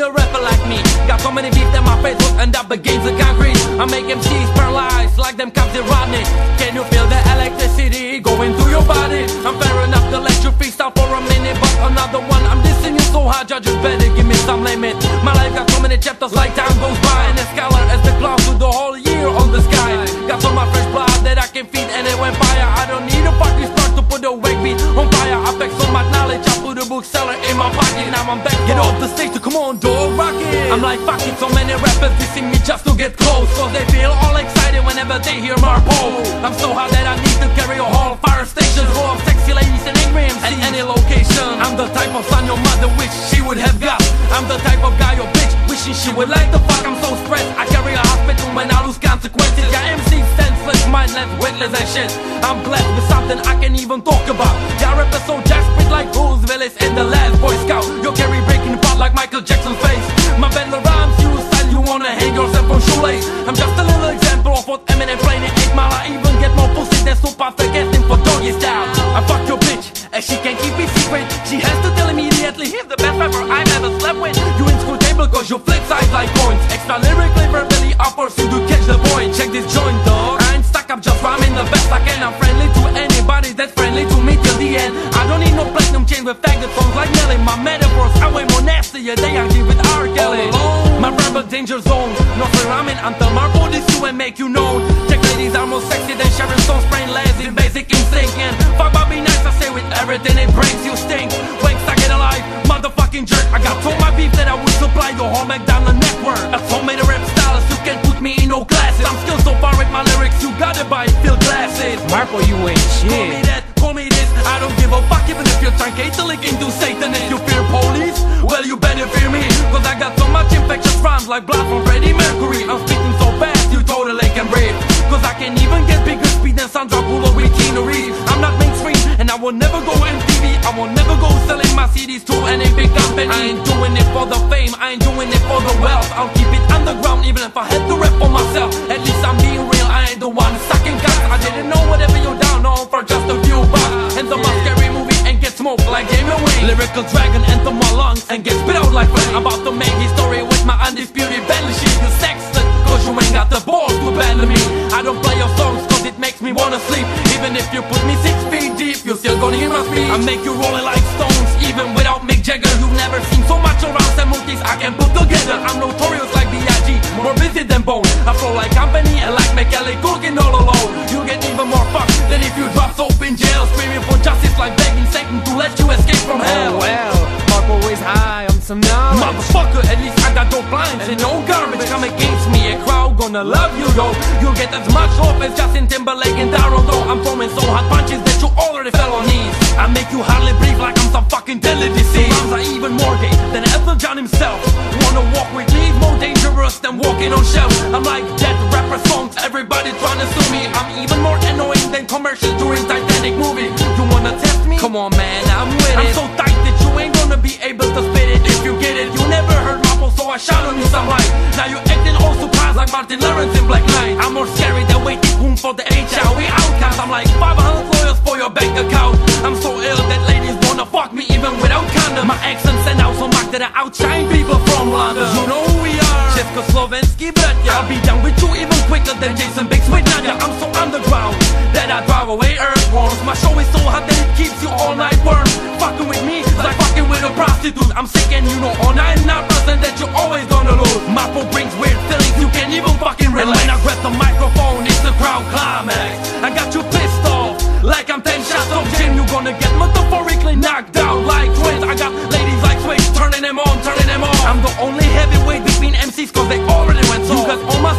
a rapper like me. Got so many beats that my face will end up against the concrete. I make MCs paralyzed like them cops in Rodney. Can you feel the electricity going through your body? I'm fair enough to let you freestyle for a minute, but another one I'm dissing you so hard, judges better give me some limit. My life got so many chapters like time goes by. To come on, dog, rock it. I'm like fucking so many rappers dissing me just to get close, cause they feel all excited whenever they hear Marpo. I'm so hot that I need to carry a whole fire station full of sexy ladies and angry MCs at any location. I'm the type of son your mother wish she would have got. I'm the type of guy your bitch she would like the fuck. I'm so stressed, I carry a hospital when I lose consequences. Yeah, MC senseless, mindless, witless and shit. I'm blessed with something I can even talk about. Yeah, rappers so desperate like Bruce Willis in the last Boy Scout. Your carry breaking apart like Michael Jackson's face. My battle rhymes you style, you wanna hang yourself from shoelace. I'm just a little example of what Eminem playing in 8 Mile. I even get more pussy than super forgetting for doggy style. I fuck your bitch, and she can't keep it secret. She has inscrutable cause you to me till the end. I don't need no platinum chain with faggot songs like Nelly. My metaphors are way more nastier. They are with R. Kelly. My rebel danger zone. No free rhyming until Marpo this you and make you known. Check ladies are more sexy than Sharon Stone's brain lazy, basic instinct. And fuck Bobby nice, I say with everything it brings you stink. Wakes I get alive, motherfucking jerk. I got so my beef that I would supply your whole McDonald network. Told me the rap stylist, you can put me in no classes. I'm still so far with my lyrics, you gotta buy field glasses. Marpo, you ain't shit. I don't give a fuck even if you're truncate to lick into Satan. If you fear police, well you better fear me. Cause I got so much infectious rhymes like blood from Freddie Mercury. I'm speaking so fast, you totally can breathe. Cause I can even get bigger speed than Sandra Bullock with Keanu. I'm not mainstream, and I will never go MTV. I will never go selling my CDs to any big company. I ain't doing it for the fame, I ain't doing it for the wealth. I'll keep it underground even if I had to rap for myself. At Lyrical dragon enter my lungs and get spit out like flame. I'm about to make history with my undisputed battleship. You sexton, cause you ain't got the balls to battle me. I don't play your songs cause it makes me wanna sleep. Even if you put me six feet deep, you're still gonna hear my speech. I make you rolling like stones, even without Mick Jagger. You've never seen so much around some movies I can put together. I'm notorious like B.I.G., more busy than Bone. I flow like company and like McKelly cooking all alone. You get even more you drop soap in jail. Screaming for justice like begging Satan to let you escape from hell. Oh well, Marpo is high on some knowledge. Motherfucker, at least I got no blinds and no garbage. Come against me, a crowd gonna love you though. You'll get as much love as Justin Timberlake and Daryl though. I'm throwing so hot punches that you already fell on knees. I make you hardly breathe like I'm some fucking deadly disease. Rhymes are even more gay than Elton John himself. Wanna walk with me more dangerous than walking on shelves. I'm like dead rapper songs, everybody trying to sue me. I'm even more annoying commercials during Titanic movie. You wanna test me? Come on, man, I'm with I'm it. I'm so tight that you ain't gonna be able to spit it if you get it. You never heard Marpo, so I shot on you some light. Now you acting all surprised like Martin Lawrence in Black Knight. I'm more scary than waiting room for the HR. We outcast. I'm like 500 lawyers for your bank account. I'm so ill that ladies wanna fuck me even without condom. My accent send out so much that I outshine people from London. You know who we are. Czechoslovensky, but yeah. I'll be down with you even quicker than Jason Biggs My show is so hot that it keeps you all night warm Fucking with me is like fucking with a prostitute. I'm sick and you know all night 99% that you're always gonna lose. My flow brings weird feelings you can't even fucking relate. When I grab the microphone it's the crowd climax. I got you pissed off like I'm 10 shots of gin You're gonna get metaphorically knocked down like twins. I got ladies like twigs turning them on, turning them on. I'm the only heavyweight between MCs cause they already went so You got all my